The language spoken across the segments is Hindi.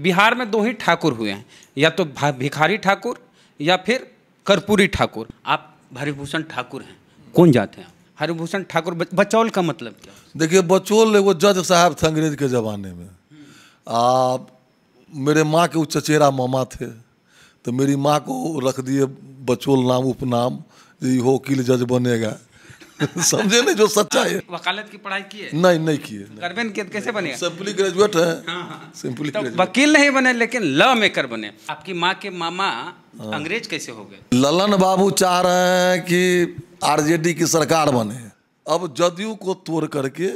बिहार में दो ही ठाकुर हुए हैं। या तो भिखारी ठाकुर या फिर कर्पूरी ठाकुर। आप हरिभूषण ठाकुर हैं। कौन जाते हैं? हरिभूषण ठाकुर बचौल का मतलब क्या? देखिए बचौल एगो जज साहब थे अंग्रेज़ के ज़माने में। आ, मेरे माँ के वो चचेरा मामा थे। तो मेरी माँ को रख दिए बचौल नाम उपनाम। ये हो वकील जज बनेगा। समझे नहीं जो सच्चा है। वकालत की पढ़ाई की है? नहीं नहीं किए तो कैसे बनेगा सिंपली ग्रेजुएट है। सिंपली तो वकील नहीं बने लेकिन लॉ मेकर बने। आपकी माँ के मामा अंग्रेज़ कैसे हो गए? ललन बाबू चाह रहे हैं कि आरजेडी की सरकार बने। अब जदयू को तोड़ करके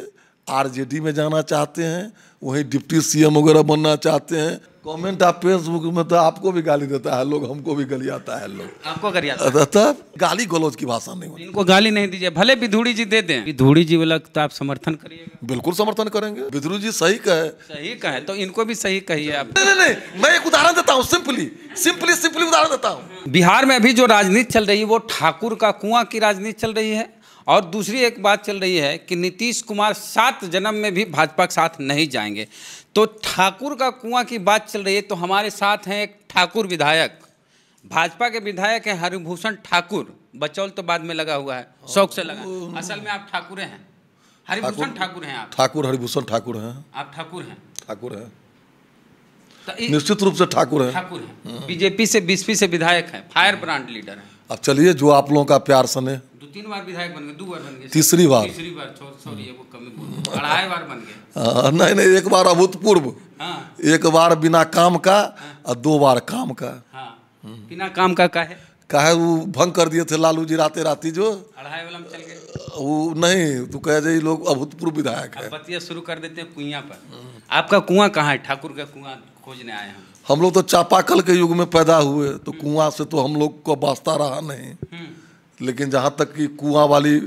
आरजेडी में जाना चाहते हैं वहीं डिप्टी सीएम वगैरह बनना चाहते हैं कमेंट आप फेसबुक में तो आपको भी गाली देता है लोग हमको भी गाली आता है लोग। आपको याद है। तब गाली गलौज की भाषा नहीं होती। इनको गाली नहीं दीजिए भले विधूड़ी जी दे दें। विधूड़ी जी वाला तो आप समर्थन करिए बिल्कुल समर्थन करेंगे। विद्रू जी सही कहे। सही कहे तो इनको भी सही कहिए आप। नहीं नहीं मैं एक उदाहरण देता हूँ सिंपली सिंपली सिंपली उदाहरण देता हूँ। बिहार में अभी जो राजनीति चल रही है वो ठाकुर का कुआँ की राजनीति चल रही है। और दूसरी एक बात चल रही है कि नीतीश कुमार सात जन्म में भी भाजपा के साथ नहीं जाएँगे। तो ठाकुर का कुआँ की बात चल रही है तो हमारे साथ हैं एक ठाकुर विधायक। भाजपा के विधायक हैं हरिभूषण ठाकुर। बचौल तो बाद में लगा हुआ है शौक से लगा। असल में आप ठाकुर हैं। हरिभूषण ठाकुर हैं आप। ठाकुर हरिभूषण ठाकुर हैं। आप ठाकुर हैं। ठाकुर हैं। तो निश्चित रूप से ठाकुर हैं। ठाकुर हैं। बीजेपी से बीसपी से विधायक हैं फायर ब्रांड लीडर हैं। अब चलिए जो आप लोगों का प्यार सने तीन बार विधायक बन गए दो बार बन गए तीसरी बार। तीसरी बार सॉरी ये वो कमी अढ़ाई बार बन गए। हाँ, नहीं नहीं एक बार अभूतपूर्व। हाँ। एक बार बिना काम का और दो बार काम का। हाँ। बिना काम का का है काहे वो भंग कर दिए थे लालू जी राते राती जो? अढ़ाई वाला में चल गए। वो नहीं तू कह जाए लोग अभूतपूर्व विधायक है। बतिया शुरू कर देते हैं कुआँ पर। आपका कुआँ कहाँ है? ठाकुर का कुआँ खोजने आए हम हम लोग तो चापाकल के युग में पैदा हुए तो कुआँ से तो हम लोग को वास्ता रहा नहीं। हम्म, लेकिन जहाँ तक कि कुआँ वाली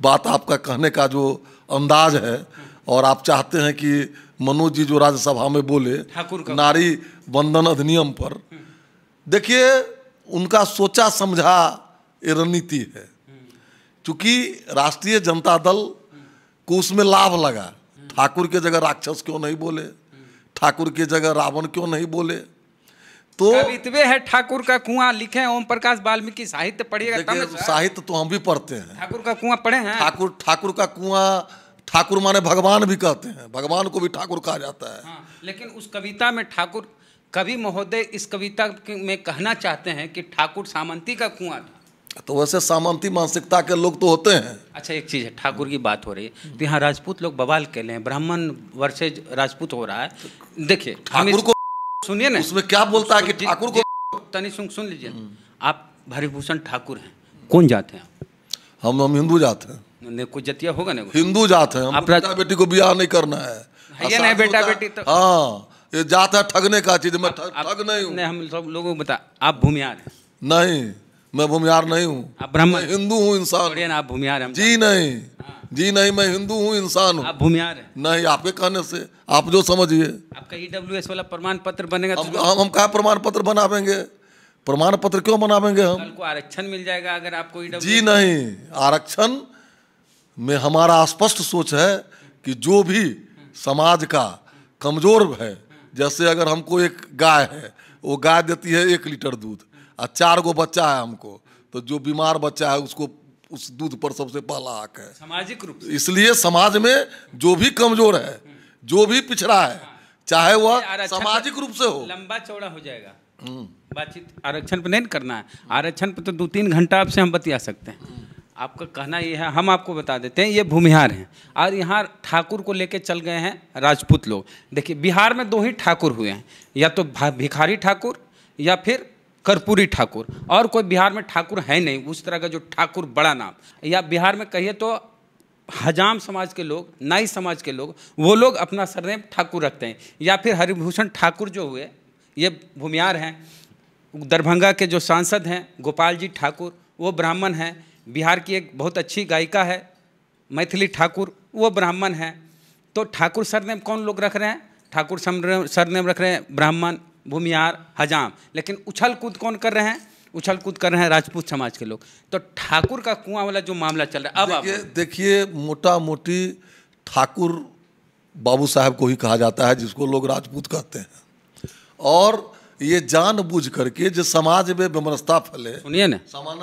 बात आपका कहने का जो अंदाज है और आप चाहते हैं कि मनोज जी जो राज्यसभा में बोले नारी बंधन अधिनियम पर। देखिए उनका सोचा समझा ये रणनीति है। क्योंकि राष्ट्रीय जनता दल को उसमें लाभ लगा। ठाकुर के जगह राक्षस क्यों नहीं बोले? ठाकुर के जगह रावण क्यों नहीं बोले? तो इतवे है ठाकुर का कुआँ लिखे ओम प्रकाश वाल्मीकि साहित्य पढ़िएगा। साहित्य तो हम भी पढ़ते हैं। ठाकुर का कुआँ पढ़े हैं? ठाकुर ठाकुर का कुआँ ठाकुर माने भगवान भी कहते हैं। भगवान को भी ठाकुर कहा जाता है। हाँ, लेकिन उस कविता में ठाकुर कवि महोदय इस कविता में कहना चाहते हैं कि ठाकुर सामंती का कुआँ था। तो वैसे सामंती मानसिकता के लोग तो होते हैं। अच्छा एक चीज़ है ठाकुर की बात हो रही है। तो यहाँ राजपूत लोग बवाल के लिए ब्राह्मण वर्सेज राजपूत हो रहा है। देखिए ठाकुर को सुनिए ना। उसमें क्या बोलता है कि ठाकुर को तनी सुन सुन लीजिए। आप हरिभूषण ठाकुर हैं। कौन जाते हैं हम हम हिंदू जात हैं। कुछ जतिया होगा ना? हिंदू जात हैं। आप बेटा बेटी को ब्याह नहीं करना है। ये नहीं बेटा बेटी तो- हाँ ये जात है ठगने का चीज़। मैं ठग ठग नहीं हूँ। नहीं हम सब लोगों को बता आप भूमियार हैं। नहीं मैं भूमियार नहीं हूँ। आप ब्राह्मण हिंदू हूँ इंसान आप भूमियार हैं जी नहीं। जी नहीं मैं हिंदू हूँ इंसान हूँ। आप भूमियार हैं। नहीं आपके कहने से आप जो समझिए। आपका ईडब्ल्यूएस वाला प्रमाण पत्र बनेगा तो हम हम हम क्या प्रमाण पत्र बनावेंगे? प्रमाण पत्र क्यों बनावेंगे हम? को आरक्षण मिल जाएगा अगर आपको जी नहीं आरक्षण में हमारा स्पष्ट सोच है कि जो भी समाज का कमज़ोर है जैसे अगर हमको एक गाय है वो गाय देती है एक लीटर दूध और चार गो बच्चा है हमको तो जो बीमार बच्चा है उसको उस दूध पर सबसे पहला हक है। सामाजिक रूप इसलिए समाज में जो भी कमज़ोर है जो भी पिछड़ा है चाहे वह सामाजिक रूप से हो। लंबा चौड़ा हो जाएगा। बातचीत आरक्षण पे नहीं करना है। आरक्षण पे तो दो तीन घंटा आपसे हम बतिया सकते हैं। आपका कहना ये है हम आपको बता देते हैं ये भूमिहार हैं। और यहाँ ठाकुर को लेके चल गए हैं राजपूत लोग। देखिए बिहार में दो ही ठाकुर हुए हैं। या तो भिखारी ठाकुर या फिर कर्पूरी ठाकुर। और कोई बिहार में ठाकुर है नहीं, उस तरह का जो ठाकुर बड़ा नाम। या बिहार में कहिए तो हजाम समाज के लोग, नाई समाज के लोग, वो लोग अपना सरनेम ठाकुर रखते हैं। या फिर हरिभूषण ठाकुर जो हुए, ये भूमियार हैं, दरभंगा के जो सांसद हैं गोपाल जी ठाकुर, वो ब्राह्मण हैं। बिहार की एक बहुत अच्छी गायिका है, मैथिली ठाकुर, वो ब्राह्मण हैं। तो ठाकुर सरनेम कौन लोग रख रहे हैं? ठाकुर सरनेम रख रहे हैं ब्राह्मण भूमियार हजाम। लेकिन उछल कूद कौन कर रहे हैं? उछल कूद कर रहे हैं राजपूत समाज के लोग। तो ठाकुर का कुआँ वाला जो मामला चल रहा है अब देखिए देखिए मोटा मोटी ठाकुर बाबू साहब को ही कहा जाता है जिसको लोग राजपूत कहते हैं। और ये जानबूझ करके जो समाज में विमरसता फैले सुनिए ना।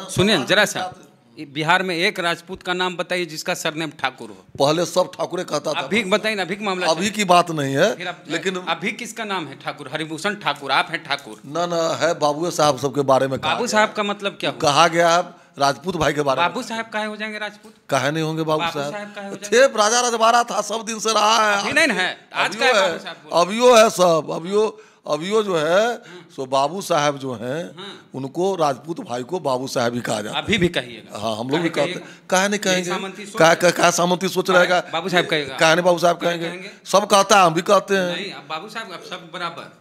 सुनिए जरा सा। बिहार में एक राजपूत का नाम बताइए जिसका सरनेम ठाकुर हो। पहले सब ठाकुरे कहता था। अभी बताइए ना अभी मामला अभी की बात नहीं है लेकिन अभी किसका नाम है ठाकुर? हरिभूषण ठाकुर आप हैं ठाकुर। न न है बाबू साहब सबके बारे में बाबू साहब का मतलब क्या कहा गया है राजपूत भाई के बारे में। बाबू साहब काहे हो जाएँगे राजपूत? कहे नहीं होंगे बाबू साहब। थे राजा रजवाड़ा था सब दिन से रहा है। नहीं है। आज का है? अभियो है सब अभियो अभियो जो है सो बाबू साहब जो हैं उनको राजपूत भाई को बाबू साहब ही कहा जाता अभी भी कहिएगा। हाँ हम लोग भी कहते? कहे नहीं कहेंगे? क्या सामंती सोच रहेगा बाबू साहब कहेगा। कहे नहीं बाबू साहब कहेंगे? सब कहता है हम भी कहते हैं। बाबू साहब अब सब बराबर।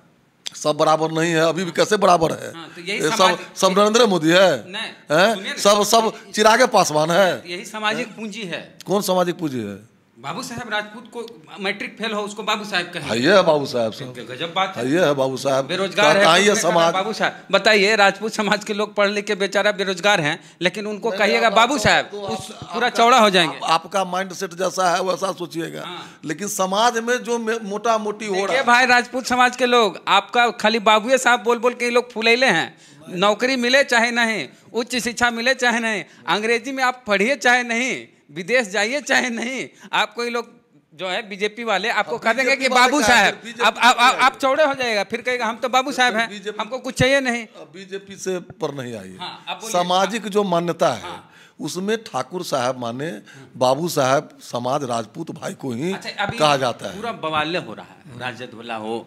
सब बराबर नहीं है अभी भी कैसे बराबर है? हाँ, तो यही सब सब नरेंद्र मोदी है। नहीं, हैं? सब सब चिरागे पासवान है। यही सामाजिक पूंजी है। कौन सामाजिक पूंजी है? बाबू साहब राजपूत को मैट्रिक फेल हो उसको बाबू साहब कहे है ये है बाबू साहब सब। गजब बात है। है ये है बाबू साहब। बेरोजगार है समाज बाबू साहब? बताइए राजपूत समाज के लोग पढ़ लिख के बेचारा बेरोजगार हैं लेकिन उनको कहिएगा बाबू साहब तो आप- पूरा चौड़ा हो जाएँगे। आप- आपका माइंड सेट जैसा है वैसा सोचिएगा। हाँ। लेकिन समाज में जो मोटा मोटी हो रहा है भाई राजपूत समाज के लोग आपका खाली बाबुए साहब बोल बोल के लोग फुलेले हैं। नौकरी मिले चाहे नहीं उच्च शिक्षा मिले चाहे नहीं अंग्रेज़ी में आप पढ़िए चाहे नहीं विदेश जाइए चाहे नहीं। आपको ये लोग जो है बीजेपी वाले आपको कह देंगे कि बाबू साहब अब आप, आप, आप चौड़े हो जाएगा फिर कहेगा हम तो बाबू साहब हैं हमको कुछ चाहिए नहीं। बीजेपी से पर नहीं आई हाँ, सामाजिक जो मान्यता है उसमें ठाकुर साहब माने बाबू साहब समाज राजपूत भाई को ही अच्छा कहा जाता है। पूरा बवाले हो रहा है। राजद वाला हो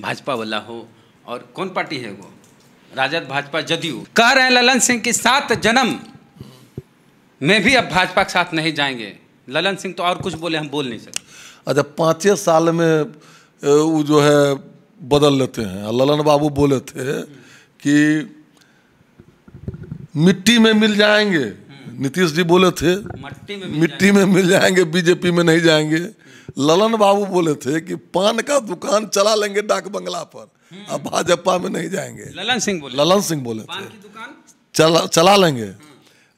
भाजपा वाला हो और कौन पार्टी है वो? राजद भाजपा जदयू। कह रहे हैं ललन सिंह की सात जन्म। में भी अब भाजपा के साथ नहीं जाएँगे। ललन सिंह तो और कुछ बोले हम बोल नहीं सकते। अच्छा पाँचे साल में वो जो है बदल लेते हैं। ललन बाबू बोले थे कि मिट्टी में मिल जाएँगे। नीतीश जी बोले थे मट्टी में मिल मिट्टी में मिल जाएँगे बीजेपी में नहीं जाएँगे। ललन बाबू बोले थे कि पान का दुकान चला लेंगे डाक बंगला पर अब भाजपा में नहीं जाएँगे। ललन सिंह बोले। ललन सिंह बोले पान थे। की दुकान? चला चला लेंगे।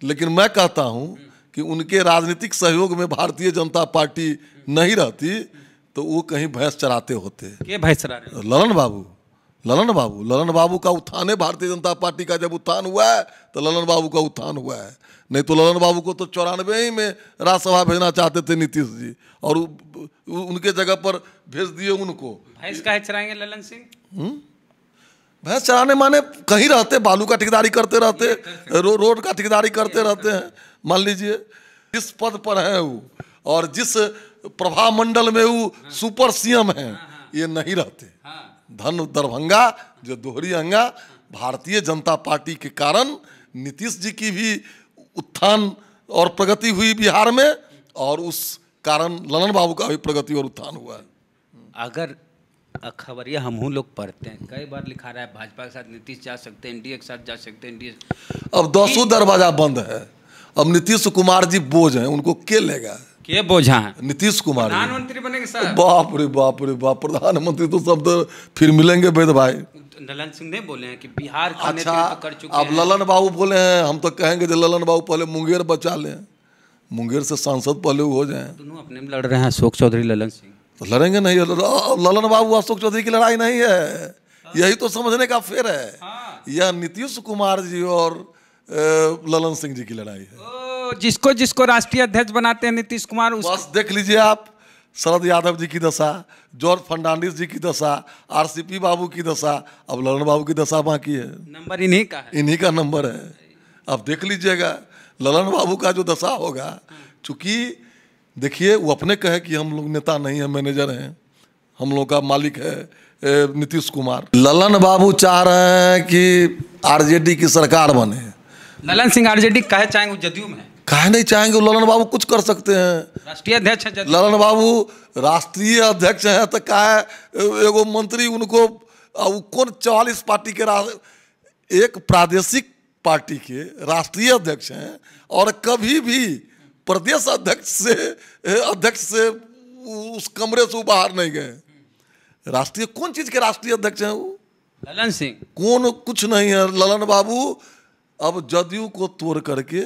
लेकिन मैं कहता हूँ कि उनके राजनीतिक सहयोग में भारतीय जनता पार्टी नहीं रहती तो वो कहीं भैंस चराते होते। के भैंसरा रहे ललन बाबू ललन बाबू ललन बाबू का उत्थान है भारतीय जनता पार्टी का जब उत्थान हुआ है तो ललन बाबू का उत्थान हुआ है। नहीं तो ललन बाबू को तो चौरानवे ही में राज्यसभा भेजना चाहते थे नीतीश जी और उनके जगह पर भेज दिए उनको। भैंस काहे चराएँगे ललन सिंह? भैंस चराने माने कहीं रहते बालू का ठेकेदारी करते रहते रो, रोड का ठेकेदारी करते रहते हैं। मान लीजिए जिस पद पर है वो और जिस प्रभा मंडल में वो सुपर सीएम है ये नहीं रहते। हाँ। धन दरभंगा जो दोहरी अंगा भारतीय जनता पार्टी के कारण नीतीश जी की भी उत्थान और प्रगति हुई बिहार में और उस कारण ललन बाबू का भी प्रगति और उत्थान हुआ है। अगर खबरिया हमहू लोग पढ़ते हैं। कई बार लिखा रहा है भाजपा के साथ नीतीश जा सकते हैं एनडीए के साथ जा सकते हैं एनडीए अब दसों दरवाज़ा बंद है। अब नीतीश कुमार जी बोझ हैं उनको के लेगा? के बोझा है? नीतीश कुमार प्रधानमंत्री बनेंगे सर। बाप रे बाप रे बाप प्रधानमंत्री तो सब तो फिर मिलेंगे वेद भाई। ललन सिंह ने बोले हैं कि बिहार का अच्छा नेतृत्व कर चुके अब ललन बाबू बोले हैं हम तो कहेंगे जो ललन बाबू पहले मुंगेर बचा लें। मुंगेर से सांसद पहले हो जाएँ। दोनों अपने में लड़ रहे हैं अशोक चौधरी ललन सिंह। तो लड़ेंगे नहीं ललन बाबू अशोक चौधरी की लड़ाई नहीं है। यही तो समझने का फेर है। हाँ। यह नीतीश कुमार जी और ललन सिंह जी की लड़ाई है। जिसको जिसको राष्ट्रीय अध्यक्ष बनाते हैं नीतीश कुमार उस बस देख लीजिए आप शरद यादव जी की दशा जॉर्ज फर्नांडिस जी की दशा आरसीपी बाबू की दशा अब ललन बाबू की दशा बाकी है। नंबर इन्हीं का है। इन्हीं का नंबर है। अब देख लीजिएगा ललन बाबू का जो दशा होगा चूँकि देखिए वो अपने कहे कि हम लोग नेता नहीं है मैनेजर हैं। हम लोग का मालिक है नीतीश कुमार। ललन बाबू चाह रहे हैं कि आरजेडी की सरकार बने। ललन सिंह आरजेडी कहे चाहेंगे वो जदयू में? कहे नहीं चाहेंगे ललन बाबू कुछ कर सकते हैं। राष्ट्रीय अध्यक्ष है ललन बाबू राष्ट्रीय अध्यक्ष हैं तो कहे एगो मंत्री उनको कौन चौवालीस पार्टी के एक प्रादेशिक पार्टी के राष्ट्रीय अध्यक्ष हैं और कभी भी प्रदेश अध्यक्ष से अध्यक्ष से उस कमरे से वो बाहर नहीं गए। राष्ट्रीय कौन चीज़ के राष्ट्रीय अध्यक्ष हैं वो? ललन सिंह। कौन? कुछ नहीं है। ललन बाबू अब जदयू को तोड़ करके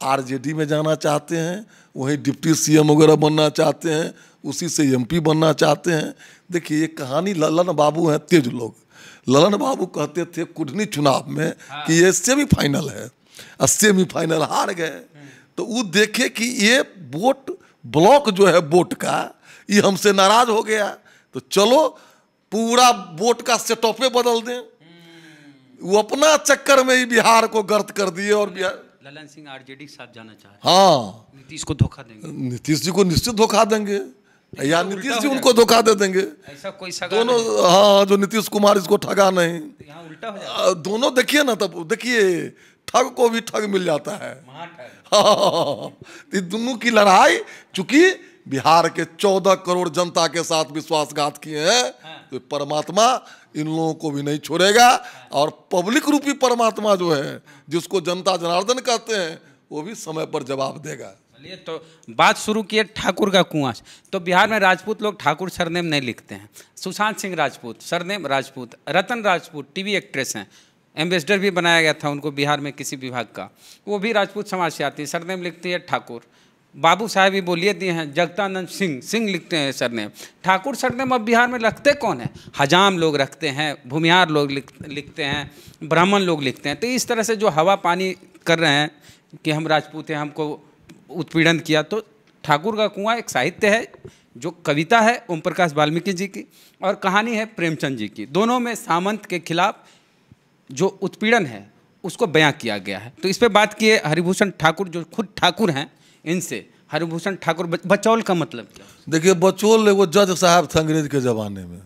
आरजेडी में जाना चाहते हैं वहीं डिप्टी सीएम वगैरह बनना चाहते हैं उसी से एमपी बनना चाहते हैं। देखिए ये कहानी ललन बाबू हैं तेज लोग। ललन बाबू कहते थे कुढ़नी चुनाव में हाँ। कि ये सेमीफाइनल है। और सेमीफाइनल हार गए। तो वो देखे कि ये वोट ब्लॉक जो है वोट का ये हमसे नाराज़ हो गया। तो चलो पूरा वोट का सेटअपे बदल दें। वो अपना चक्कर में ही बिहार को गर्त कर दिए और बिहार ललन सिंह आरजेडी के साथ जाना चाह रहे हाँ। नीतीश को धोखा देंगे। नीतीश जी को निश्चित धोखा देंगे। या नीतीश जी उनको धोखा दे देंगे। ऐसा कोई सगा दोनों हाँ जो नीतीश कुमार इसको ठगा नहीं। उल्टा हो जाए दोनों देखिए ना तब देखिए। ठग को भी ठग मिल जाता है। हाँ, दोनों की लड़ाई चूँकि बिहार के चौदह करोड़ जनता के साथ विश्वासघात किए हैं तो परमात्मा इन लोगों को भी नहीं छोड़ेगा। और पब्लिक रूपी परमात्मा जो है जिसको जनता जनार्दन कहते हैं वो भी समय पर जवाब देगा। चलिए तो बात शुरू किए ठाकुर का कुआँ तो बिहार में राजपूत लोग ठाकुर सरनेम नहीं लिखते हैं। Sushant Singh Rajput surname Rajput Ratan Rajput TV actress हैं। एम्बेसडर भी बनाया गया था उनको बिहार में किसी विभाग का। वो भी राजपूत समाज से आती है। सरनेम लिखती है ठाकुर। बाबू साहब भी बोलिए दिए हैं जगतानंद सिंह सिंह लिखते हैं सरनेम। ठाकुर सरनेम अब बिहार में रखते कौन है? हजाम लोग रखते हैं भूमिहार लोग लिख, लिखते हैं ब्राह्मण लोग लिखते हैं। तो इस तरह से जो हवा पानी कर रहे हैं कि हम राजपूत हैं हमको उत्पीड़न किया तो ठाकुर का कुआँ एक साहित्य है जो कविता है ओम प्रकाश वाल्मीकि जी की और कहानी है प्रेमचंद जी की। दोनों में सामंत के खिलाफ जो उत्पीड़न है उसको बयां किया गया है। तो इस पे बात किए हरिभूषण ठाकुर जो खुद ठाकुर हैं इनसे। हरिभूषण ठाकुर बचौल का मतलब क्या? देखिए बचोल एगो जज साहब थे अंग्रेज़ के ज़माने में।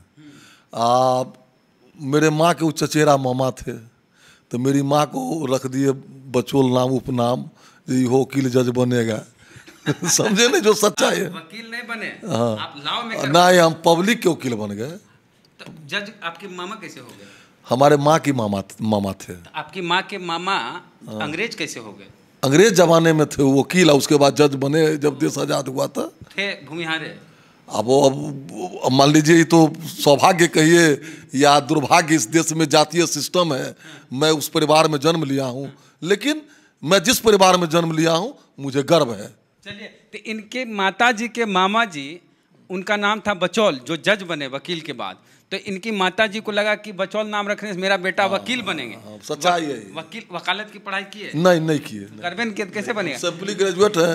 आ मेरे माँ के वो चचेरा मामा थे तो मेरी माँ को रख दिए बचोल नाम उपनाम जे इहो वकील जज बनेगा। समझे नहीं जो सच्चाई है। वकील नहीं बने हाँ। आप लाओ में ना ही हम पब्लिक के वकील बन गए। तो जज आपके मामा कैसे हो गए? हमारे माँ की मामा मामा थे। आपकी माँ के मामा अंग्रेज़ कैसे हो गए? अंग्रेज़ जमाने में थे वो वकील और उसके बाद जज बने जब देश आज़ाद हुआ था। थे भूमिहारे। अब वो अब अब मान लीजिए ये तो सौभाग्य कहिए या दुर्भाग्य इस देश में जातीय सिस्टम है मैं उस परिवार में जन्म लिया हूँ। लेकिन मैं जिस परिवार में जन्म लिया हूँ मुझे गर्व है। चलिए तो इनके माता जी के मामा जी उनका नाम था बचौल जो जज बने वकील के बाद। तो इनकी माता जी को लगा कि बचौल नाम रखने से मेरा बेटा वकील बनेंगे। हाँ, सच्चाई है वकील वकालत की पढ़ाई की है? नहीं नहीं किए करबे नहीं कैसे बनेगा सिंपली ग्रेजुएट है।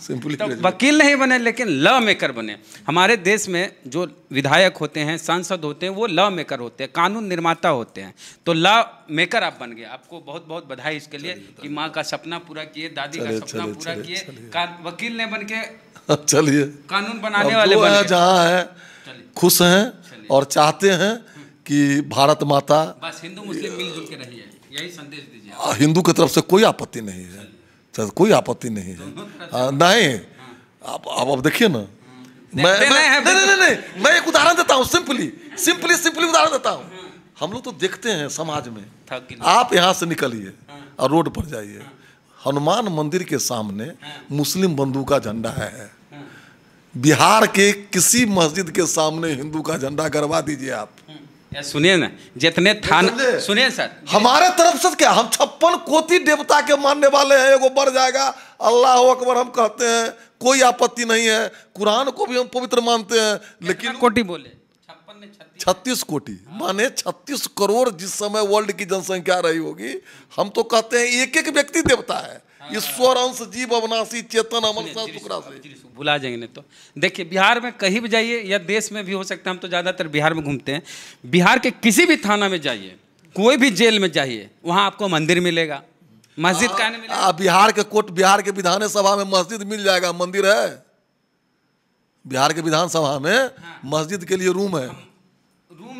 सिंपली तो वकील नहीं बने लेकिन लॉ मेकर बने। हमारे देश में जो विधायक होते हैं सांसद होते हैं वो लॉ मेकर होते हैं कानून निर्माता होते हैं। तो लॉ मेकर आप बन गए। आपको बहुत बहुत बधाई इसके लिए कि माँ का सपना पूरा किए दादी का सपना पूरा किए वकील ने बन के चलिए। कानून बनाने वाले है जहाँ है। खुश हैं और चाहते हैं कि भारत माता बस हिंदू मुस्लिम मिलजुल के रहिए। यही संदेश दीजिए हिंदू की तरफ़ से कोई आपत्ति नहीं है। चल, कोई आपत्ति नहीं है। आ, नहीं अब अब अब देखिए ना। मैं मैं- नहीं नहीं नहीं नहीं मैं एक उदाहरण देता हूँ सिंपली सिंपली सिंपली उदाहरण देता हूँ। हम लोग तो देखते हैं समाज में। आप यहाँ से निकलिए और रोड पर जाइए। हनुमान मंदिर के सामने मुस्लिम बंधु का झंडा है। बिहार के किसी मस्जिद के सामने हिंदू का झंडा गड़वा दीजिए आप। सुनिए ना जितने थान? सुनिए। सर। हमारे तरफ़ से क्या हम छप्पन कोटि देवता के मानने वाले हैं एगो बढ़ जाएगा। अल्लाह अकबर हम कहते हैं कोई आपत्ति नहीं है। कुरान को भी हम पवित्र मानते हैं लेकिन कोटि बोले? छत्तीस। कोटि। माने छत्तीस करोड़ जिस समय वर्ल्ड की जनसंख्या रही होगी हम तो कहते हैं एक एक व्यक्ति देवता है। ईश्वर अंश जीव अवनाशी चेतन अमर सा। शुक्रासी भुला जाएँगे नहीं तो। देखिए बिहार में कहीं भी जाइए या देश में भी हो सकता है हम तो ज़्यादातर बिहार में घूमते हैं। बिहार के किसी भी थाना में जाइए कोई भी जेल में जाइए वहाँ आपको मंदिर मिलेगा मस्जिद का नहीं मिलेगा। बिहार के कोर्ट बिहार के विधानसभा में मस्जिद मिल जाएगा मंदिर है। बिहार के विधानसभा में मस्जिद के लिए रूम है।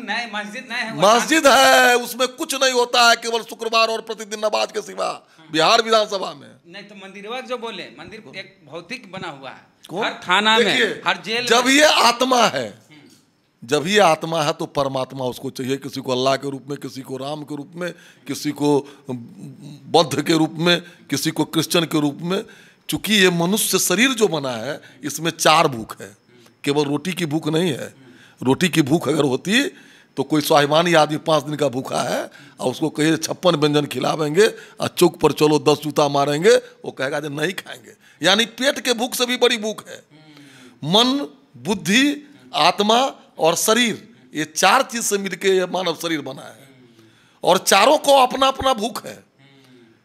रूम मस्जिद नहीं है मस्जिद है उसमें कुछ नहीं होता है केवल शुक्रवार और प्रतिदिन नमाज़ के सिवा। बिहार विधानसभा में। नहीं तो मंदिरवा जो बोले मंदिर एक भौतिक बना हुआ है। हर थाना में हर जेल जब ये आत्मा है जब ये आत्मा है तो परमात्मा उसको चाहिए। किसी को अल्लाह के रूप में किसी को राम के रूप में किसी को बौद्ध के रूप में किसी को क्रिश्चियन के रूप में। चूँकि ये मनुष्य शरीर जो बना है इसमें चार भूख है। केवल रोटी की भूख नहीं है। रोटी की भूख अगर होती तो कोई स्वाभिमानी आदमी पाँच दिन का भूखा है और उसको कहिए छप्पन व्यंजन खिलावेंगे और चौक पर चलो दस जूता मारेंगे वो कहेगा जो नहीं खाएँगे। यानी पेट के भूख से भी बड़ी भूख है। मन बुद्धि आत्मा और शरीर ये चार चीज़ से मिलके ये मानव शरीर बना है। और चारों को अपना अपना भूख है।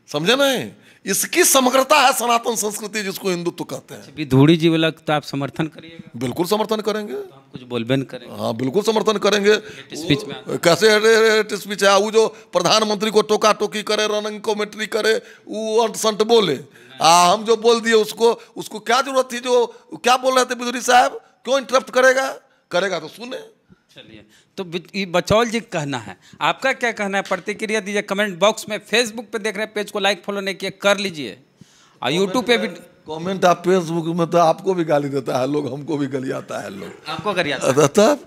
समझे नहीं? इसकी समग्रता है सनातन संस्कृति जिसको हिंदुत्व कहते हैं। धूड़ी जी वाला तो आप समर्थन करिएगा। बिल्कुल समर्थन करेंगे। कुछ बोलबे नहीं करेंगे हाँ बिल्कुल समर्थन करेंगे। स्पीच में कैसे हेड स्पीच है? वो जो प्रधानमंत्री को टोका टोकी करे रनिंग कमेंट्री करे वो अंट संट बोले। आ हम जो बोल दिए उसको उसको क्या ज़रूरत थी जो क्या बोल रहे थे बिदुरी साहब? क्यों इंटरप्ट करेगा? करेगा तो सुने। चलिए तो ये बचौल जी कहना है। आपका क्या कहना है? प्रतिक्रिया दीजिए कमेंट बॉक्स में। फेसबुक पे देख रहे हैं पेज को लाइक फॉलो नहीं किया कर लीजिए। और यूट्यूब पे भी कमेंट आप फेसबुक में तो आपको भी गाली देता है लोग हमको भी गाली आता है लोग। आपको करिए अतः तब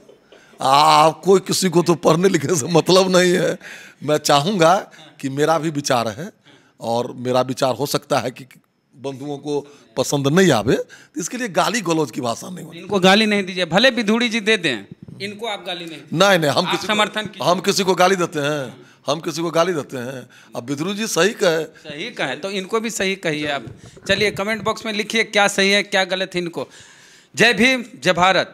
आप कोई किसी को तो पढ़ने लिखने से मतलब नहीं है। मैं चाहूँगा कि मेरा भी विचार है और मेरा विचार हो सकता है कि बंधुओं को पसंद नहीं आवे। तो इसके लिए गाली गलौज की भाषा नहीं होती इनको गाली नहीं दीजिए भले विधूड़ी जी दे दें इनको आप गाली नहीं नहीं नहीं हम किसी समर्थन हम किसी को गाली देते हैं। हम किसी को गाली देते हैं। अब बिद्रू जी सही कहे। सही कहे तो इनको भी सही कहिए आप। चलिए कमेंट बॉक्स में लिखिए क्या सही है, क्या गलत है इनको। जय भीम, जय भारत।